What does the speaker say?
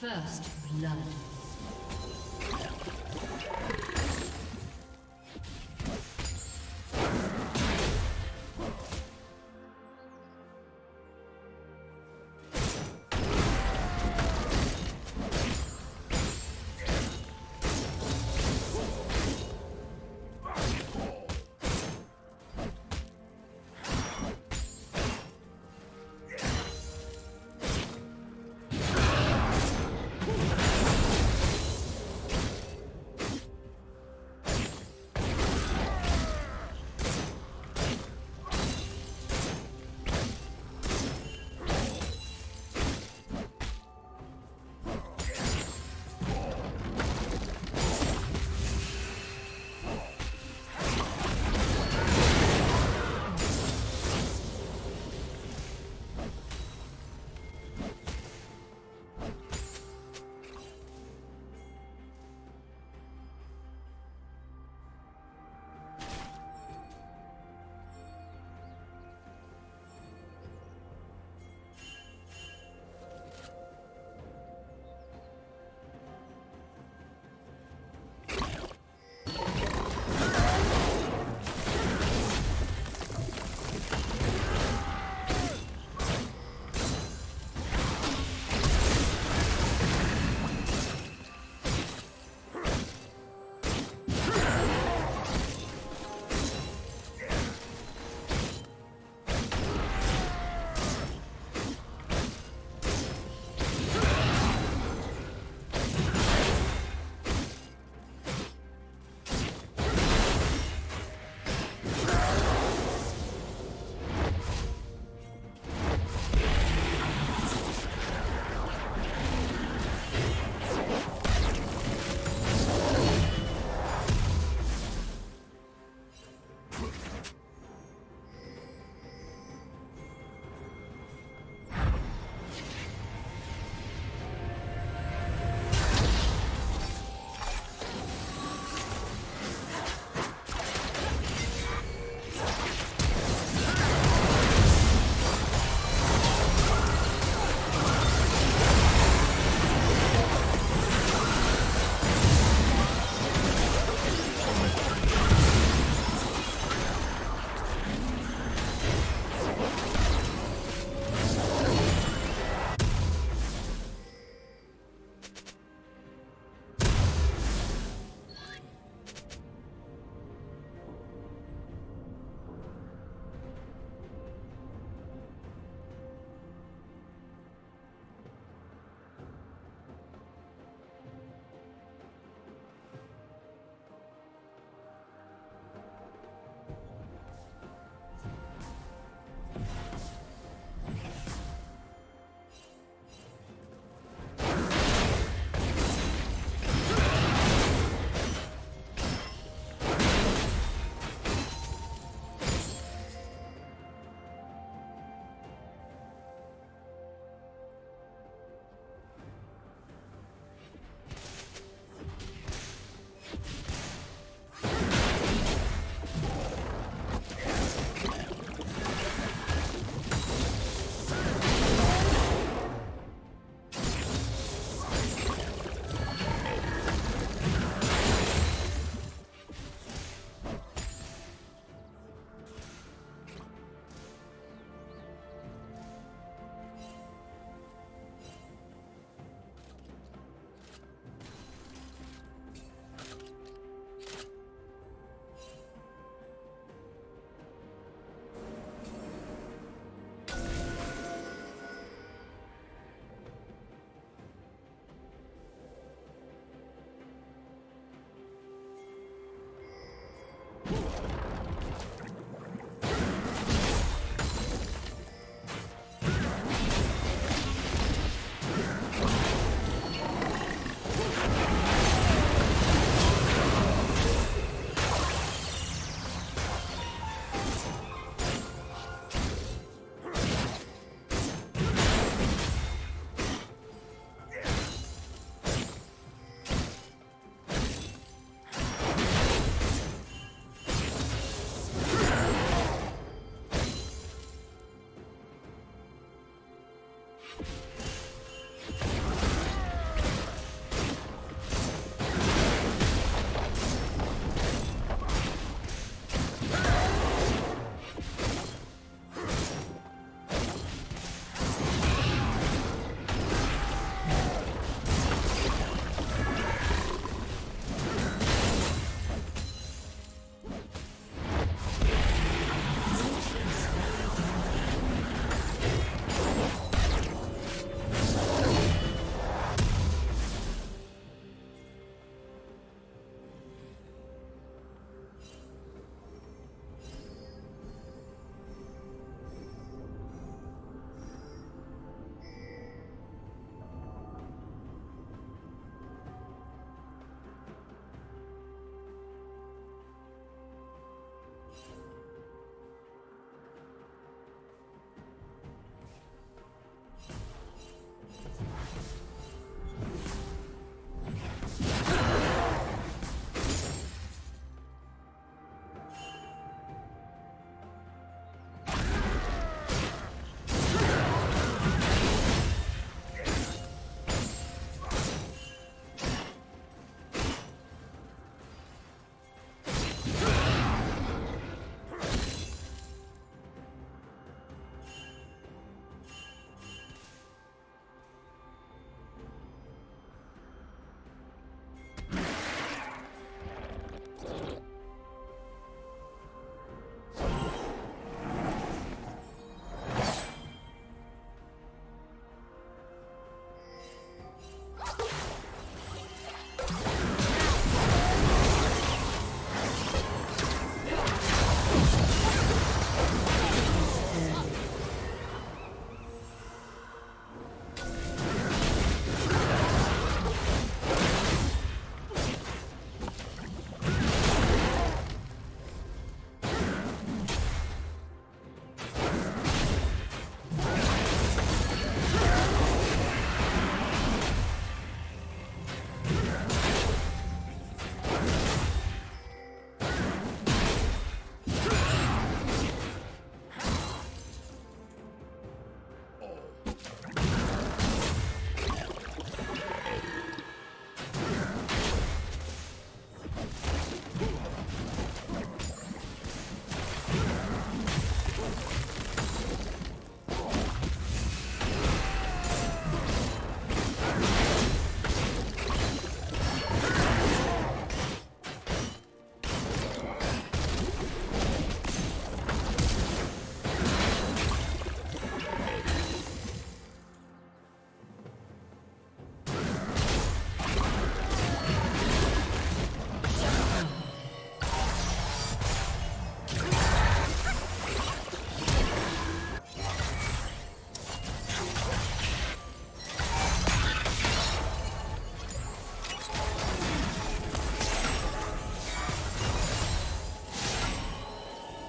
First blood.